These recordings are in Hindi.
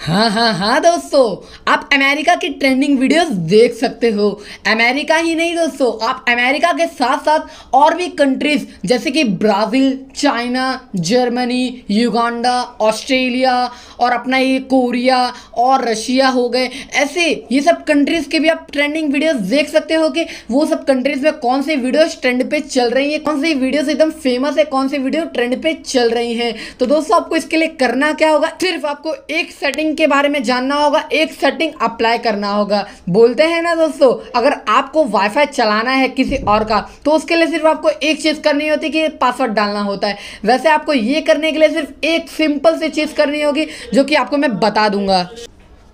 हाँ हाँ हाँ दोस्तों, आप अमेरिका की ट्रेंडिंग वीडियोस देख सकते हो। अमेरिका ही नहीं दोस्तों, आप अमेरिका के साथ साथ और भी कंट्रीज़ जैसे कि Brazil, China, Germany, Uganda, Australia और अपना ये कोरिया और रशिया हो गए। ऐसे ये सब कंट्रीज़ के भी आप ट्रेंडिंग वीडियोस देख सकते हो कि वो सब कंट्रीज़ में कौन सी वीडियोस ट्रेंड पे चल रही है, कौन सी वीडियोस एकदम फ़ेमस है, कौन सी वीडियो ट्रेंड पे चल रही है। तो दोस्तों, आपको इसके लिए करना क्या होगा? सिर्फ़ आपको एक सेटिंग सेटिंग के बारे में जानना होगा, एक सेटिंग अप्लाई करना होगा। बोलते हैं ना दोस्तों, अगर आपको वाईफाई चलाना है किसी और का तो उसके लिए सिर्फ़ आपको एक चीज़ करनी होती कि पासवर्ड डालना होता है। वैसे आपको ये करने के लिए सिर्फ़ एक सिंपल सी चीज़ करनी होगी, जो कि आपको मैं बता दूँगा।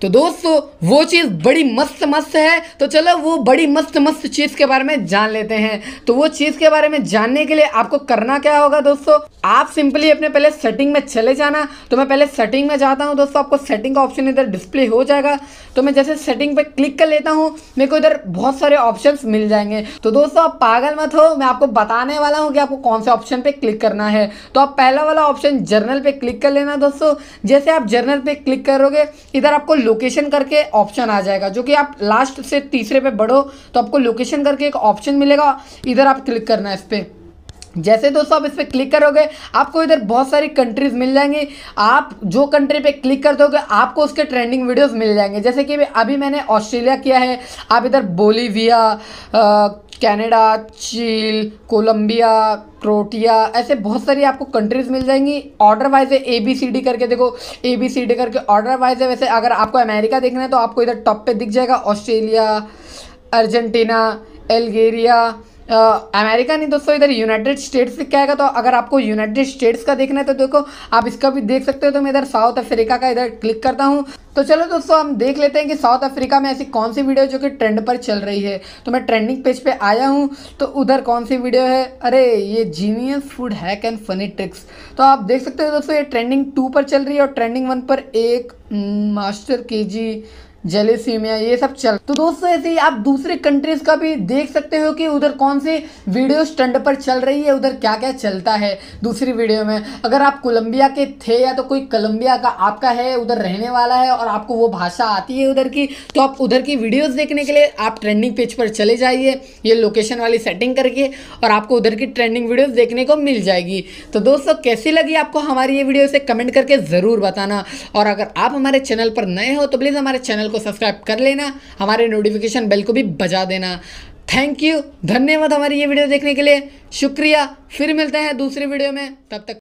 तो दोस्तों, वो चीज़ बड़ी मस्त मस्त है। तो चलो, वो बड़ी मस्त मस्त चीज़ के बारे में जान लेते हैं। तो वो चीज़ के बारे में जानने के लिए आपको करना क्या होगा दोस्तों? आप सिंपली अपने पहले सेटिंग में चले जाना। तो मैं पहले सेटिंग में जाता हूँ दोस्तों, आपको सेटिंग का ऑप्शन इधर डिस्प्ले हो जाएगा। तो मैं जैसे सेटिंग पे क्लिक कर लेता हूँ, मेरे को इधर बहुत सारे ऑप्शन मिल जाएँगे। तो दोस्तों, आप पागल मत हो, मैं आपको बताने वाला हूँ कि आपको कौन से ऑप्शन पे क्लिक करना है। तो आप पहला वाला ऑप्शन जर्नल पे क्लिक कर लेना दोस्तों। जैसे आप जर्नल पे क्लिक करोगे, इधर आपको लोकेशन करके ऑप्शन आ जाएगा। जो कि आप लास्ट से तीसरे पे बढ़ो तो आपको लोकेशन करके एक ऑप्शन मिलेगा। इधर आप क्लिक करना है इस पर जैसे दोस्तों आप इस पर क्लिक करोगे, आपको इधर बहुत सारी कंट्रीज़ मिल जाएँगी। आप जो कंट्री पे क्लिक कर दोगे, आपको उसके ट्रेंडिंग वीडियोस मिल जाएँगे। जैसे कि अभी मैंने ऑस्ट्रेलिया किया है। आप इधर Bolivia Canada Chile Colombia Croatia ऐसे बहुत सारी आपको कंट्रीज़ मिल जाएँगी। ऑर्डर वाइज है ए बी सी डी करके देखो। ए बी सी डी करके ऑर्डर वाइज है। वैसे अगर आपको अमेरिका देखना है तो आपको इधर टॉप पे दिख जाएगा। ऑस्ट्रेलिया अर्जेंटीना एल्गेरिया अमेरिका नहीं दोस्तों, इधर यूनाइटेड स्टेट्स लिखा आएगा तो अगर आपको यूनाइटेड स्टेट्स का देखना है तो देखो, आप इसका भी देख सकते हो तो मैं इधर साउथ अफ्रीका का इधर क्लिक करता हूँ। तो चलो दोस्तों, हम देख लेते हैं कि साउथ अफ्रीका में ऐसी कौन सी वीडियो जो कि ट्रेंड पर चल रही है। तो मैं ट्रेंडिंग पेज पे आया हूँ तो उधर कौन सी वीडियो है? अरे, ये genius food hack and funny tricks तो आप देख सकते हो दोस्तों, ये ट्रेंडिंग टू पर चल रही है और ट्रेंडिंग वन पर एक मास्टर के जी जेलेसीमिया, ये सब चल तो दोस्तों, ऐसे ही आप दूसरे कंट्रीज़ का भी देख सकते हो कि उधर कौन सी वीडियो स्टंड पर चल रही है, उधर क्या क्या चलता है दूसरी वीडियो में। अगर आप कोलंबिया के थे या तो कोई कोलंबिया का आपका है, उधर रहने वाला है और आपको वो भाषा आती है उधर की तो आप उधर की वीडियोस देखने के लिए आप ट्रेंडिंग पेज पर चले जाइए, ये लोकेशन वाली सेटिंग करके और आपको उधर की ट्रेंडिंग वीडियोस देखने को मिल जाएगी। तो दोस्तों, कैसी लगी आपको हमारी ये वीडियो से कमेंट करके ज़रूर बताना। और अगर आप हमारे चैनल पर नए हो तो प्लीज़ हमारे चैनल को को सब्सक्राइब कर लेना, हमारे नोटिफिकेशन बेल को भी बजा देना। थैंक यू धन्यवाद हमारी ये वीडियो देखने के लिए। शुक्रिया। फिर मिलते हैं दूसरी वीडियो में। तब तक